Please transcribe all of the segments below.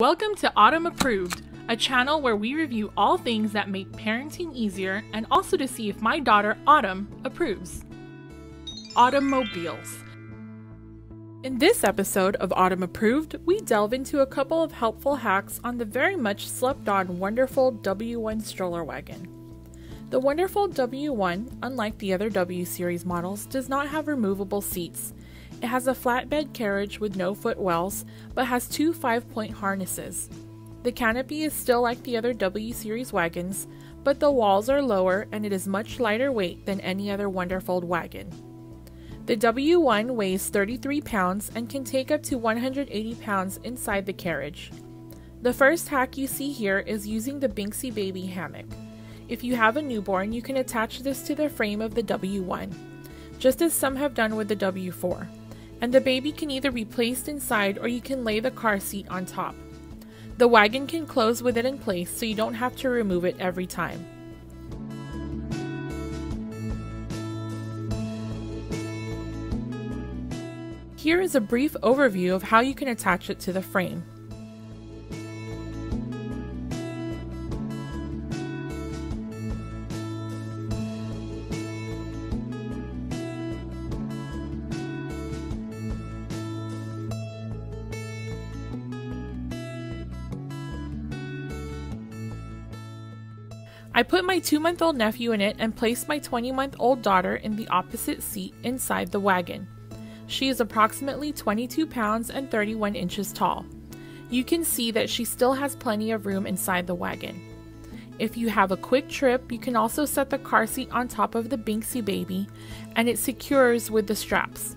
Welcome to Autumn Approved, a channel where we review all things that make parenting easier and also to see if my daughter Autumn approves. Automobiles. In this episode of Autumn Approved, we delve into a couple of helpful hacks on the very much slept on Wonderfold W1 stroller wagon. The Wonderfold W1, unlike the other W series models, does not have removable seats it has a flatbed carriage with no footwells, but has two 5 point harnesses. The canopy is still like the other W Series wagons, but the walls are lower and it is much lighter weight than any other Wonderfold wagon. The W1 weighs 33 pounds and can take up to 180 pounds inside the carriage. The first hack you see here is using the Binxy Baby hammock. If you have a newborn, you can attach this to the frame of the W1, just as some have done with the W4 and the baby can either be placed inside or you can lay the car seat on top. The wagon can close with it in place so you don't have to remove it every time. Here is a brief overview of how you can attach it to the frame. I put my two month old nephew in it and placed my 20 month old daughter in the opposite seat inside the wagon. She is approximately 22 pounds and 31 inches tall. You can see that she still has plenty of room inside the wagon. If you have a quick trip, you can also set the car seat on top of the Binxy baby and it secures with the straps.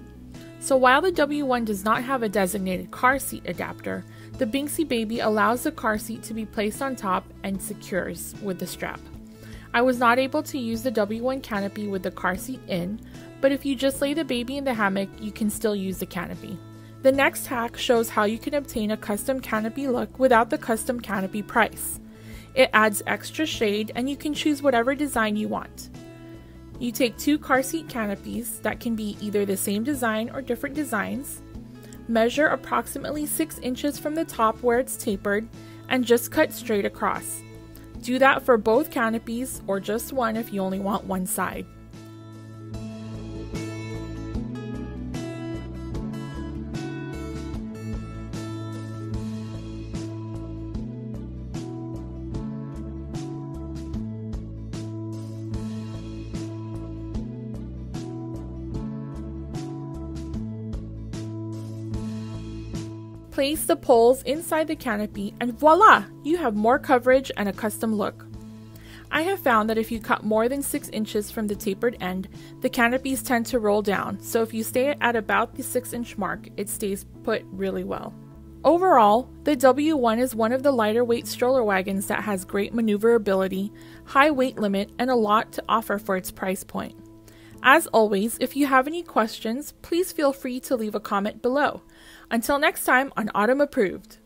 So while the W1 does not have a designated car seat adapter, the Binxy baby allows the car seat to be placed on top and secures with the strap. I was not able to use the W1 canopy with the car seat in, but if you just lay the baby in the hammock, you can still use the canopy. The next hack shows how you can obtain a custom canopy look without the custom canopy price. It adds extra shade and you can choose whatever design you want. You take two car seat canopies that can be either the same design or different designs, Measure approximately 6 inches from the top where it's tapered and just cut straight across. Do that for both canopies or just one if you only want one side. Place the poles inside the canopy and voila! You have more coverage and a custom look. I have found that if you cut more than 6 inches from the tapered end, the canopies tend to roll down, so if you stay at about the 6 inch mark, it stays put really well. Overall, the W1 is one of the lighter weight stroller wagons that has great maneuverability, high weight limit, and a lot to offer for its price point. As always, if you have any questions, please feel free to leave a comment below. Until next time on Autumn Approved.